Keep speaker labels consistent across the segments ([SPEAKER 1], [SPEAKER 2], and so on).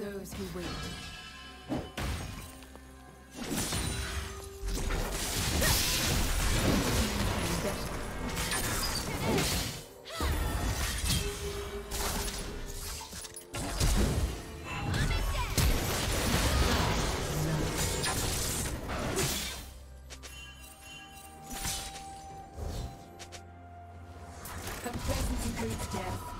[SPEAKER 1] Those who wait. Breeds death.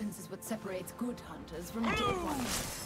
[SPEAKER 1] Is what separates good hunters from dead ones.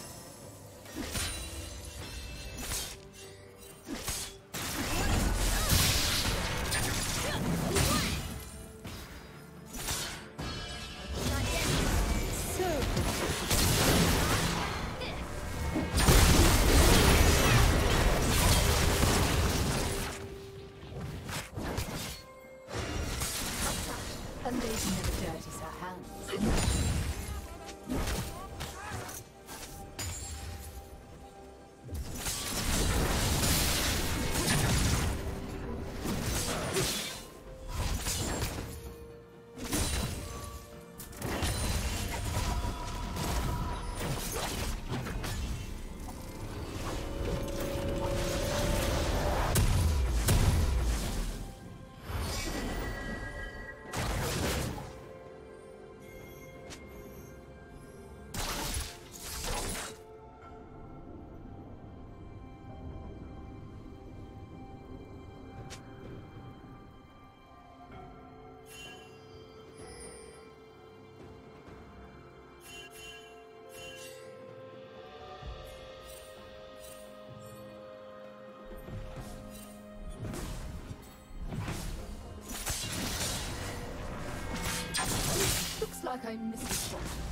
[SPEAKER 1] like I missed a shot.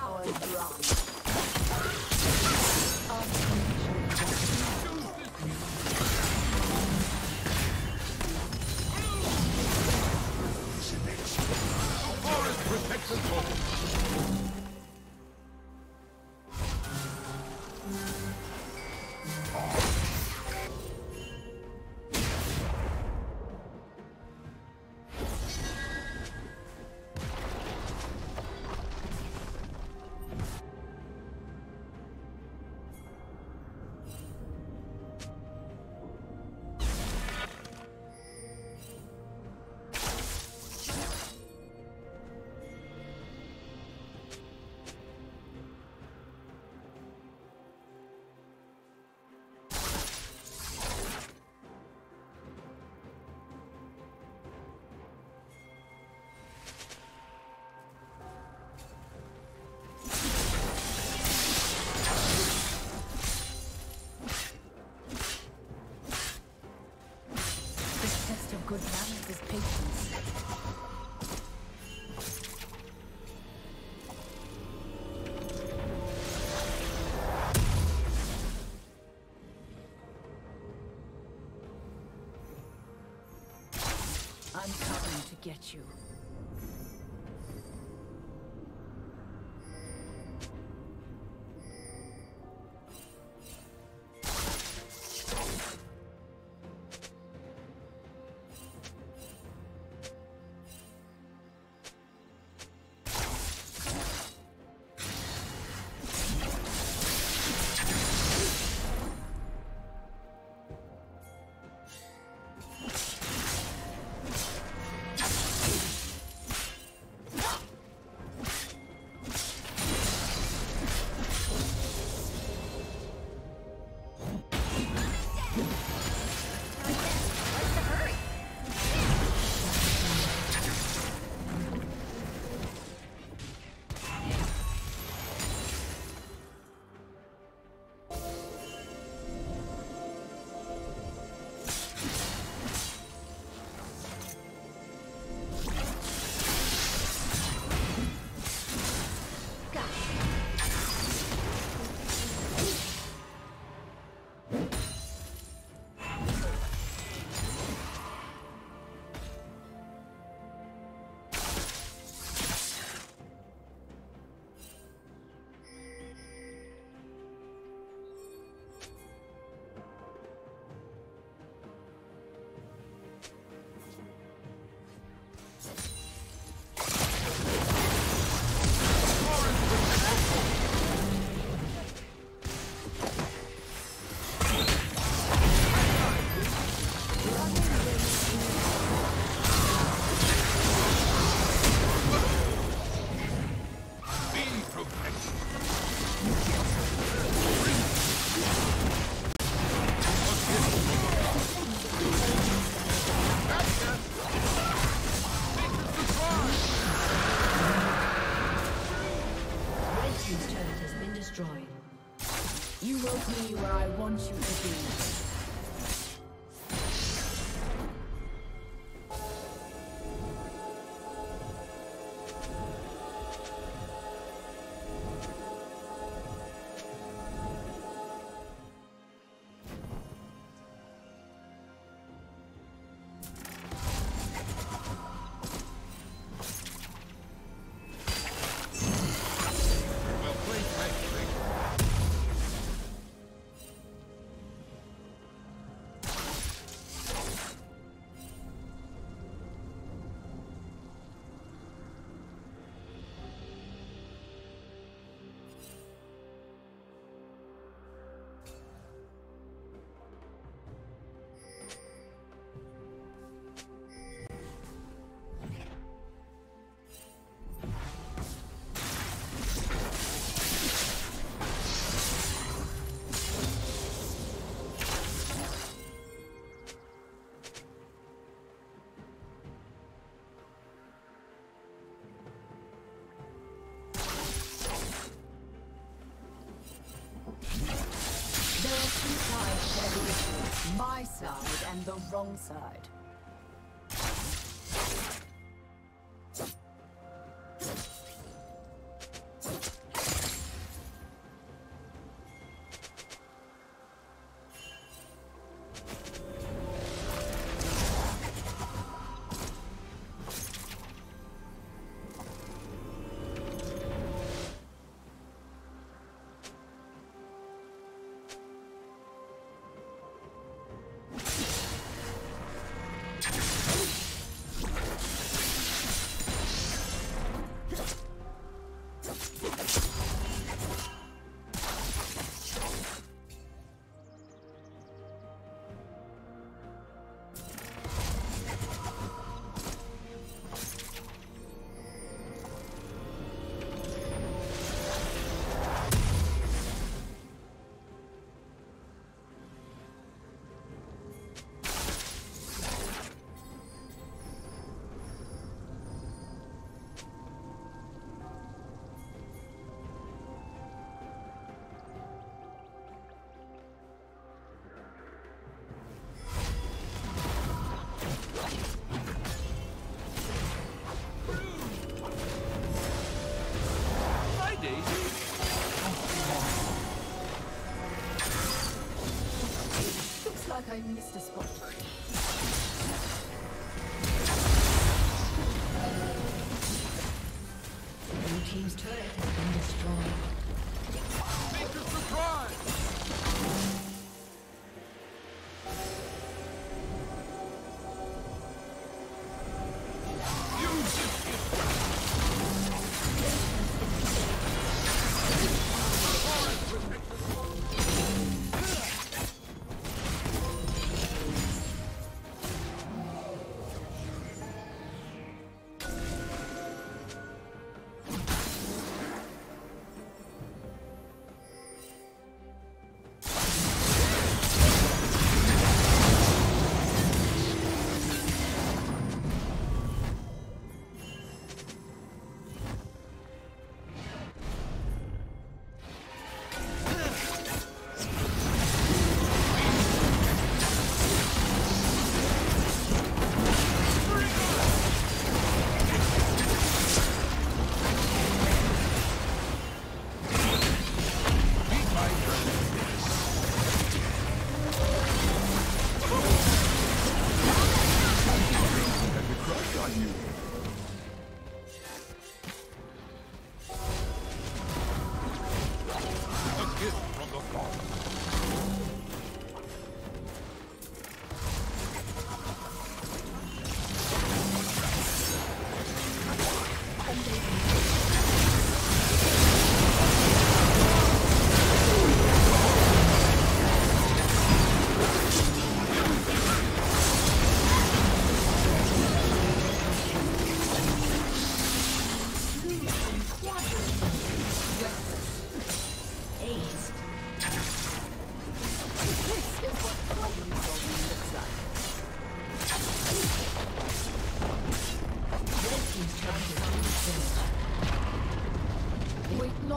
[SPEAKER 1] Only cowards get you. the wrong side. Хай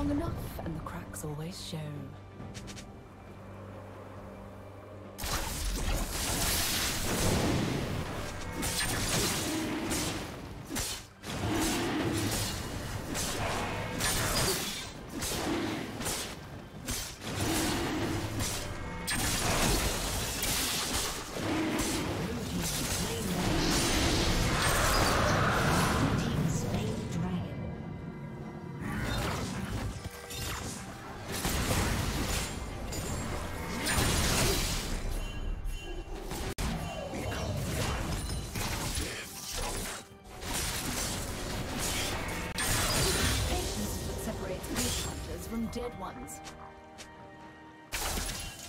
[SPEAKER 1] long enough and the cracks always show.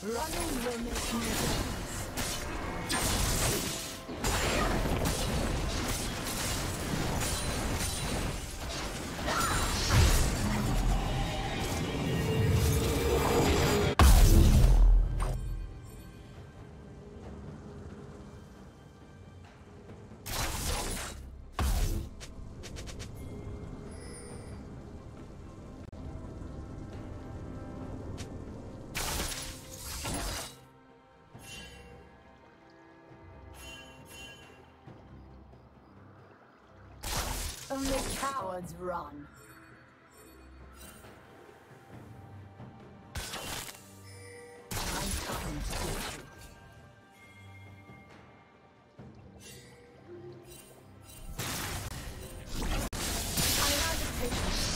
[SPEAKER 1] Running will make me cowards run. I'm coming to you. I have the patience.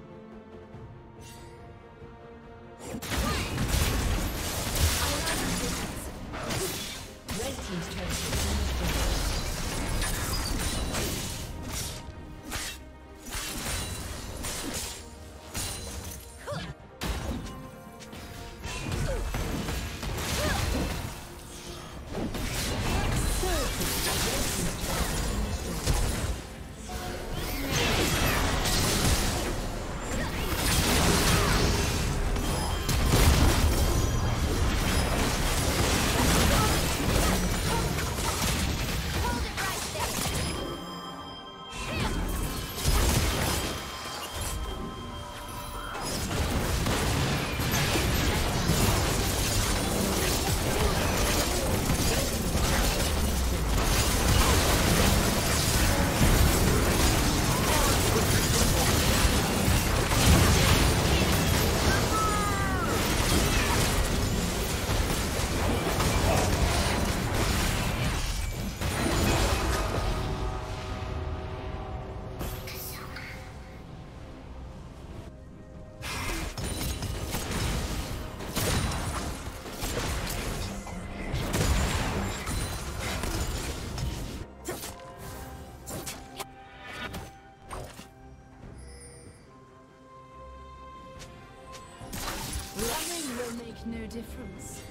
[SPEAKER 1] No difference.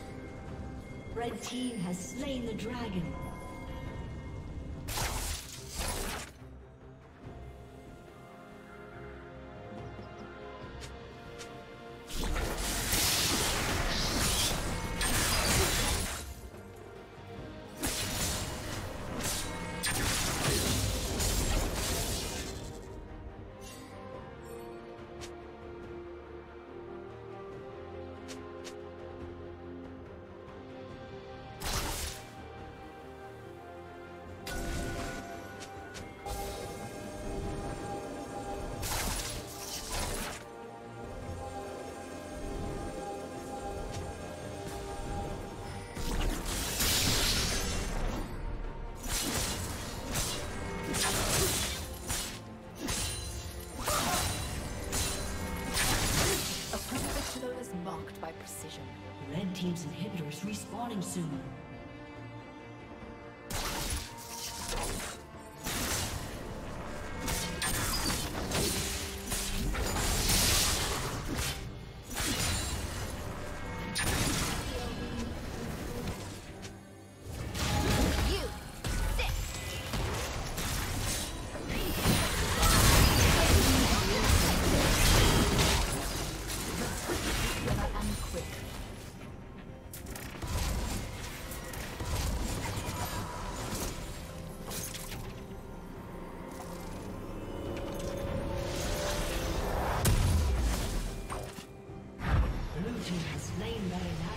[SPEAKER 2] Red team has slain the dragon.
[SPEAKER 1] Is
[SPEAKER 2] team has slain Marina.